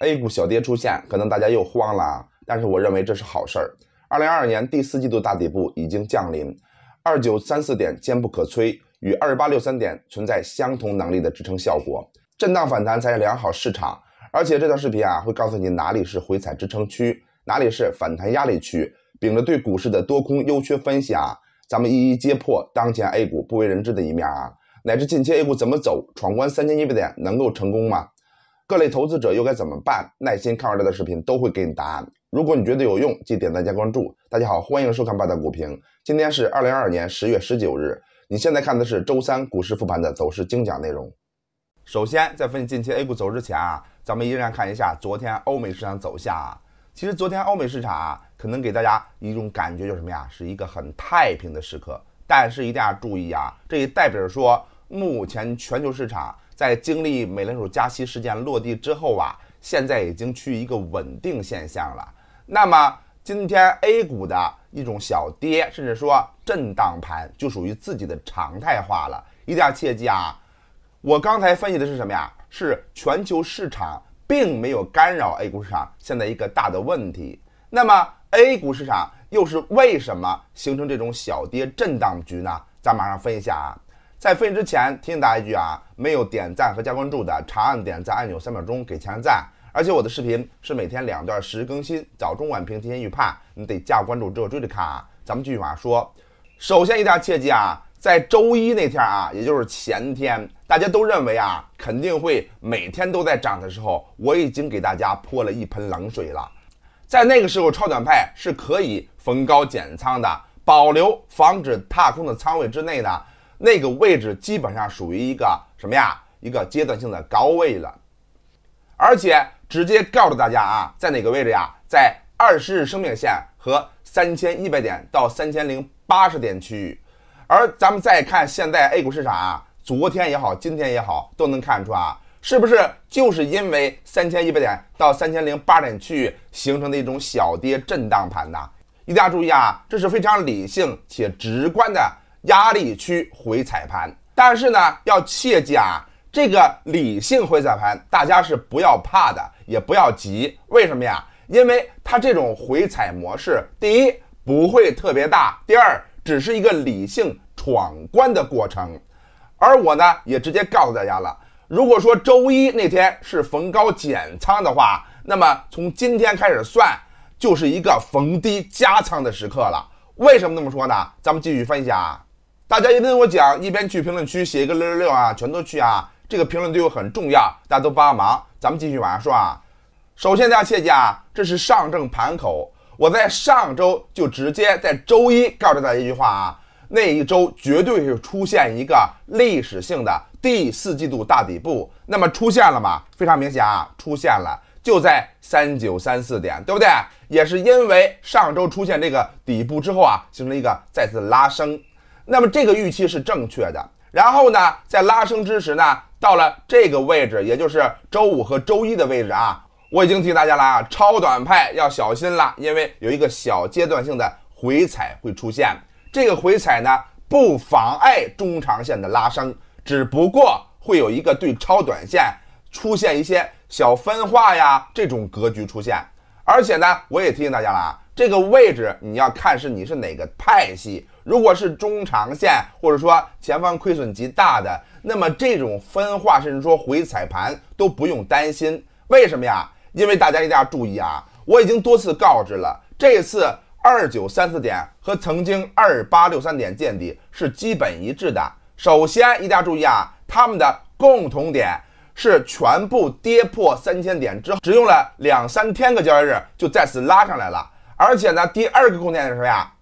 A 股小跌出现，可能大家又慌了啊，但是我认为这是好事儿。二零二二年第四季度大底部已经降临，二九三四点坚不可摧，与二八六三点存在相同能力的支撑效果，震荡反弹才是良好市场。而且这段视频啊，会告诉你哪里是回踩支撑区，哪里是反弹压力区，秉着对股市的多空优缺分析啊，咱们一一揭破当前 A 股不为人知的一面啊，乃至近期 A 股怎么走，闯关三千一百点能够成功吗？各类投资者又该怎么办？耐心看完这段视频都会给你答案。如果你觉得有用，记得点赞加关注。大家好，欢迎收看八大股评。今天是二零二二年十月十九日，你现在看的是周三股市复盘的走势精讲内容。首先，在分析近期 A 股走势之前啊，咱们依然看一下昨天欧美市场走向啊。其实昨天欧美市场啊，可能给大家一种感觉就是什么呀？是一个很太平的时刻。但是一定要注意啊，这也代表着说，目前全球市场。在经历美联储加息事件落地之后啊，现在已经趋于一个稳定现象了。那么今天 A 股的一种小跌，甚至说震荡盘，就属于自己的常态化了。一定要切记啊！我刚才分析的是什么呀？是全球市场并没有干扰 A 股市场现在一个大的问题。那么 A 股市场又是为什么形成这种小跌震荡局呢？咱马上分析一下啊。在分析之前，提醒大家一句啊，没有点赞和加关注的，长按点赞按钮，三秒钟给强赞。而且我的视频是每天两段实时更新，早中晚评提前预判，你得加关注之后追着看啊。咱们继续往下说，首先一定要切记啊，在周一那天啊，也就是前天，大家都认为啊肯定会每天都在涨的时候，我已经给大家泼了一盆冷水了。在那个时候，超短派是可以逢高减仓的，保留防止踏空的仓位之内呢。那个位置基本上属于一个什么呀？一个阶段性的高位了，而且直接告诉大家啊，在哪个位置呀？在二十日生命线和三千一百点到三千零八十点区域。而咱们再看现在 A 股市场啊，昨天也好，今天也好，都能看出啊，是不是就是因为三千一百点到三千零八点区域形成的一种小跌震荡盘呢？一定要注意啊，这是非常理性且直观的。压力区回踩盘，但是呢，要切记啊，这个理性回踩盘，大家是不要怕的，也不要急。为什么呀？因为它这种回踩模式，第一不会特别大，第二只是一个理性闯关的过程。而我呢，也直接告诉大家了，如果说周一那天是逢高减仓的话，那么从今天开始算，就是一个逢低加仓的时刻了。为什么这么说呢？咱们继续分析啊。大家一听我讲，一边去评论区写一个六六六啊，全都去啊！这个评论对我很重要，大家都帮个忙。咱们继续往下说啊。首先大家切记啊，这是上证盘口。我在上周就直接在周一告诉大家一句话啊，那一周绝对是出现一个历史性的第四季度大底部。那么出现了吗？非常明显啊，出现了，就在三九三四点，对不对？也是因为上周出现这个底部之后啊，形成一个再次拉升。那么这个预期是正确的，然后呢，在拉升之时呢，到了这个位置，也就是周五和周一的位置啊，我已经提大家了啊，超短派要小心了，因为有一个小阶段性的回踩会出现。这个回踩呢，不妨碍中长线的拉升，只不过会有一个对超短线出现一些小分化呀这种格局出现。而且呢，我也提醒大家了啊，这个位置你要看是你是哪个派系。如果是中长线，或者说前方亏损极大的，那么这种分化甚至说回踩盘都不用担心。为什么呀？因为大家一定要注意啊！我已经多次告知了，这次二九三四点和曾经二八六三点见底是基本一致的。首先一定要注意啊，他们的共同点是全部跌破三千点之后，只用了两三天个交易日就再次拉上来了。而且呢，第二个共同点是什么呀？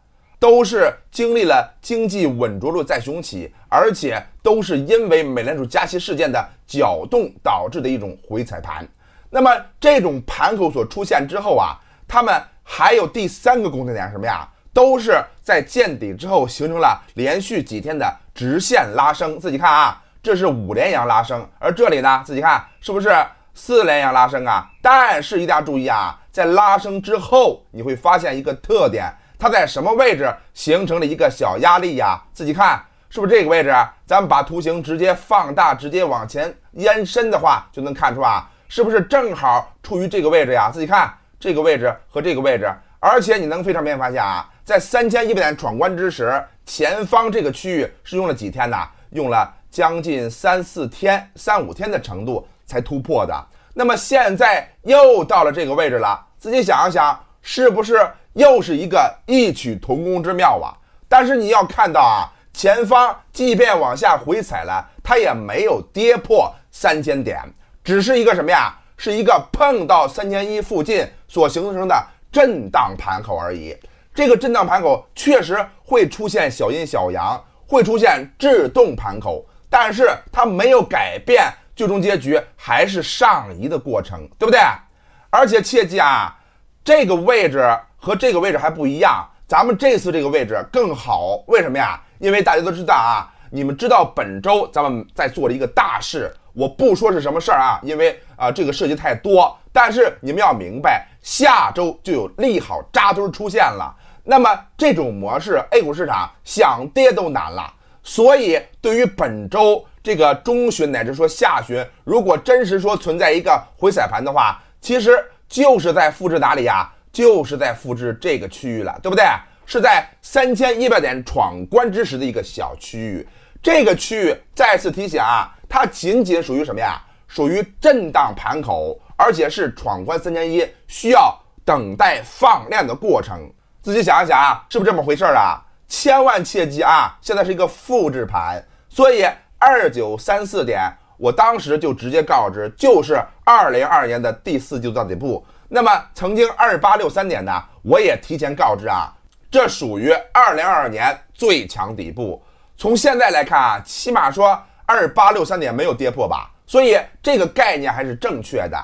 都是经历了经济稳着陆再雄起，而且都是因为美联储加息事件的搅动导致的一种回踩盘。那么这种盘口所出现之后啊，他们还有第三个共同点是什么呀？都是在见底之后形成了连续几天的直线拉升。自己看啊，这是五连阳拉升，而这里呢，自己看是不是四连阳拉升啊？但是一定要注意啊，在拉升之后，你会发现一个特点。它在什么位置形成了一个小压力呀？自己看是不是这个位置？咱们把图形直接放大，直接往前延伸的话，就能看出啊，是不是正好处于这个位置呀？自己看这个位置和这个位置，而且你能非常明显发现啊，在三千一百点闯关之时，前方这个区域是用了几天呢？用了将近三四天、三五天的程度才突破的。那么现在又到了这个位置了，自己想一想，是不是又是一个异曲同工之妙啊？但是你要看到啊，前方即便往下回踩了，它也没有跌破三千点。只是一个什么呀？是一个碰到三千一附近所形成的震荡盘口而已。这个震荡盘口确实会出现小阴小阳，会出现制动盘口，但是它没有改变最终结局，还是上移的过程，对不对？而且切记啊，这个位置和这个位置还不一样，咱们这次这个位置更好。为什么呀？因为大家都知道啊，你们知道本周咱们在做了一个大事。我不说是什么事儿啊，因为啊这个涉及太多。但是你们要明白，下周就有利好扎堆出现了。那么这种模式，A 股市场想跌都难了。所以对于本周这个中旬乃至说下旬，如果真实说存在一个回踩盘的话，其实就是在复制哪里呀？就是在复制这个区域了，对不对？是在三千一百点闯关之时的一个小区域。这个区域再次提醒啊。它仅仅属于什么呀？属于震荡盘口，而且是闯关三千一需要等待放量的过程。自己想一想啊，是不是这么回事啊？千万切记啊，现在是一个复制盘，所以二九三四点，我当时就直接告知，就是二零二二年的第四季度到底部。那么曾经二八六三点呢，我也提前告知啊，这属于二零二二年最强底部。从现在来看啊，起码说。二八六三点没有跌破吧，所以这个概念还是正确的。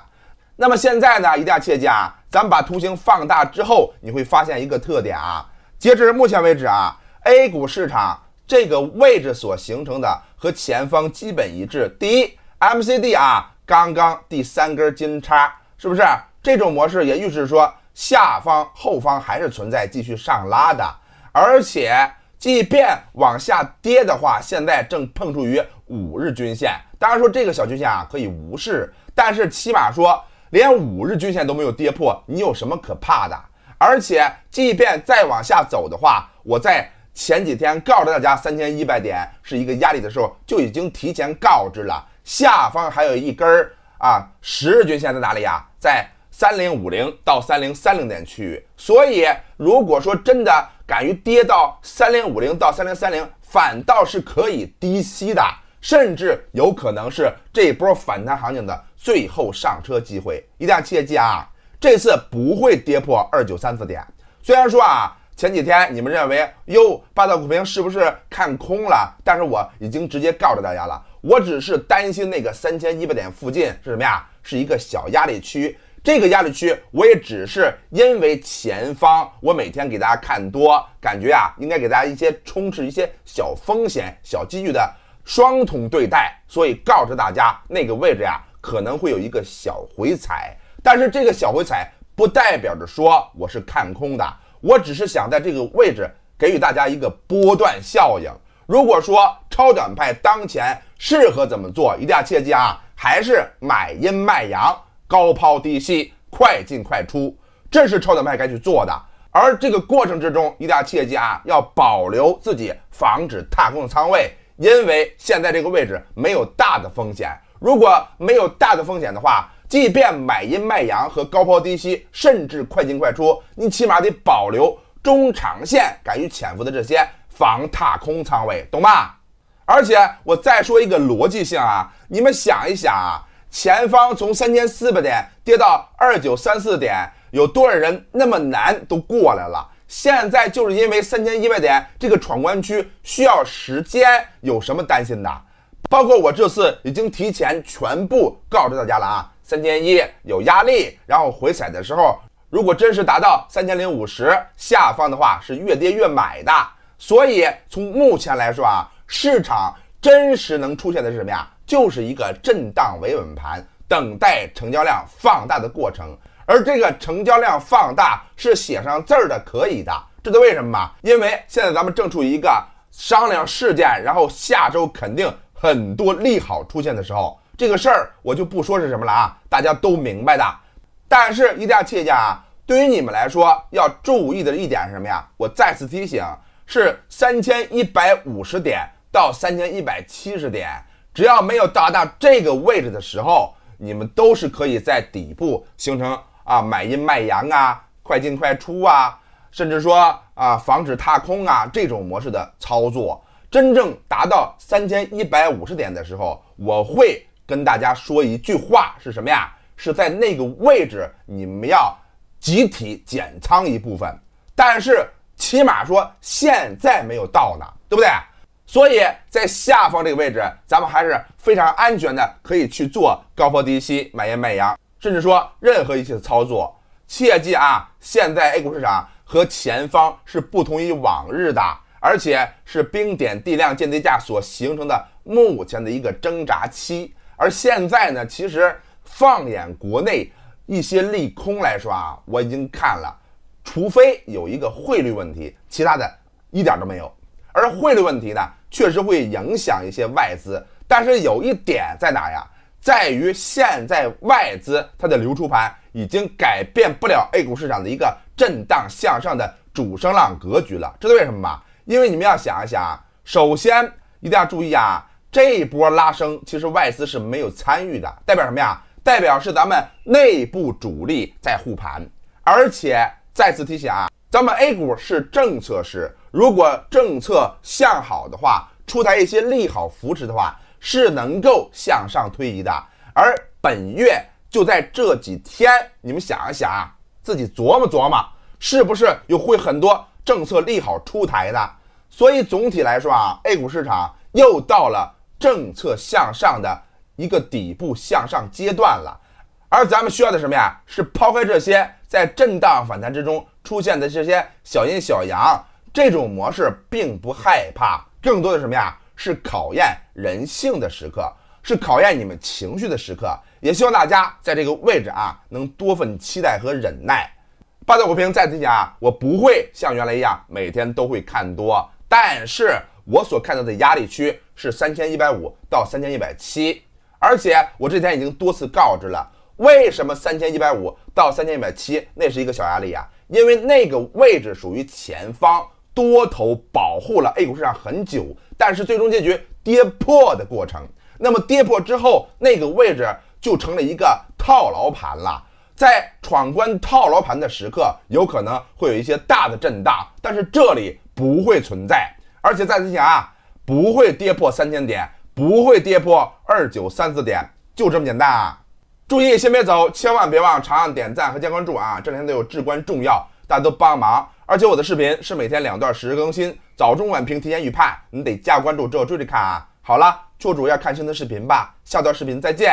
那么现在呢，一定要切记啊，咱们把图形放大之后，你会发现一个特点啊。截至目前为止啊，A 股市场这个位置所形成的和前方基本一致。第一，MCD 啊，刚刚第三根金叉，是不是？这种模式也预示说下方后方还是存在继续上拉的，而且即便往下跌的话，现在正碰触于。五日均线，当然说这个小均线啊可以无视，但是起码说连五日均线都没有跌破，你有什么可怕的？而且即便再往下走的话，我在前几天告诉大家三千一百点是一个压力的时候，就已经提前告知了，下方还有一根儿啊十日均线在哪里呀？在三零五零到三零三零点区域。所以如果说真的敢于跌到三零五零到三零三零，反倒是可以低吸的。甚至有可能是这波反弹行情的最后上车机会，一定要切记啊！这次不会跌破二九三四点。虽然说啊，前几天你们认为哟，霸道股评是不是看空了？但是我已经直接告诉大家了，我只是担心那个三千一百点附近是什么呀？是一个小压力区。这个压力区，我也只是因为前方我每天给大家看多，感觉啊，应该给大家一些充斥一些小风险、小机遇的。双重对待，所以告知大家那个位置呀可能会有一个小回踩，但是这个小回踩不代表着说我是看空的，我只是想在这个位置给予大家一个波段效应。如果说超短派当前适合怎么做，一定要切记啊，还是买阴卖阳，高抛低吸，快进快出，这是超短派该去做的。而这个过程之中，一定要切记啊，要保留自己防止踏空的仓位。因为现在这个位置没有大的风险，如果没有大的风险的话，即便买阴卖阳和高抛低吸，甚至快进快出，你起码得保留中长线敢于潜伏的这些防踏空仓位，懂吧？而且我再说一个逻辑性啊，你们想一想啊，前方从三千四百点跌到二九三四点，有多少人那么难都过来了？现在就是因为三千一百点这个闯关区需要时间，有什么担心的？包括我这次已经提前全部告知大家了啊，三千一有压力，然后回踩的时候，如果真实达到三千零五十下方的话，是越跌越买的。所以从目前来说啊，市场真实能出现的是什么呀？就是一个震荡维稳盘，等待成交量放大的过程。而这个成交量放大是写上字儿的，可以的。这都为什么嘛？因为现在咱们正处于一个商量事件，然后下周肯定很多利好出现的时候。这个事儿我就不说是什么了啊，大家都明白的。但是一定要切记啊，对于你们来说要注意的一点是什么呀？我再次提醒，是三千一百五十点到三千一百七十点，只要没有达到这个位置的时候，你们都是可以在底部形成啊买阴卖阳啊，快进快出啊，甚至说啊防止踏空啊这种模式的操作。真正达到三千一百五十点的时候，我会跟大家说一句话，是什么呀？是在那个位置，你们要集体减仓一部分。但是起码说现在没有到呢，对不对？所以在下方这个位置，咱们还是非常安全的，可以去做高抛低吸、买阴卖阳，甚至说任何一些操作。切记啊，现在 A 股市场和前方是不同于往日的。而且是冰点地量见低价所形成的目前的一个挣扎期，而现在呢，其实放眼国内一些利空来说啊，我已经看了，除非有一个汇率问题，其他的一点都没有。而汇率问题呢，确实会影响一些外资，但是有一点在哪呀？在于现在外资它的流出盘已经改变不了 A 股市场的一个震荡向上的主升浪格局了，知道为什么吗？因为你们要想一想啊，首先一定要注意啊，这一波拉升其实外资是没有参与的，代表什么呀？代表是咱们内部主力在护盘。而且再次提醒啊，咱们 A 股是政策市，如果政策向好的话，出台一些利好扶持的话，是能够向上推移的。而本月就在这几天，你们想一想啊，自己琢磨琢磨，是不是又会很多政策利好出台的？所以总体来说啊，A 股市场又到了政策向上的一个底部向上阶段了。而咱们需要的什么呀？是抛开这些在震荡反弹之中出现的这些小阴小阳，这种模式并不害怕。更多的什么呀？是考验人性的时刻，是考验你们情绪的时刻。也希望大家在这个位置啊，能多份期待和忍耐。八道股评再提醒啊，我不会像原来一样每天都会看多。但是我所看到的压力区是三千一百五到三千一百七，而且我之前已经多次告知了，为什么三千一百五到三千一百七那是一个小压力啊？因为那个位置属于前方多头保护了 A 股市场很久，但是最终结局跌破的过程。那么跌破之后，那个位置就成了一个套牢盘了。在闯关套牢盘的时刻，有可能会有一些大的震荡，但是这里。不会存在，而且再次讲啊，不会跌破三千点，不会跌破二九三四点，就这么简单啊！注意，先别走，千万别忘长按点赞和加关注啊！这两天都有至关重要，大家都帮忙。而且我的视频是每天两段实时更新，早中晚评提前预判，你得加关注之后追着看啊！好了，就主要看新的视频吧，下段视频再见。